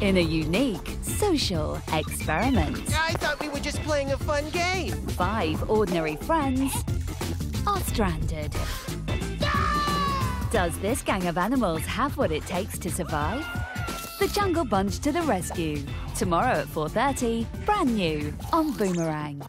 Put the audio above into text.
in a unique social experiment. I thought we were just playing a fun game. Five ordinary friends are stranded. Does this gang of animals have what it takes to survive? The Jungle Bunch to the rescue. Tomorrow at 4:30, brand new on Boomerang.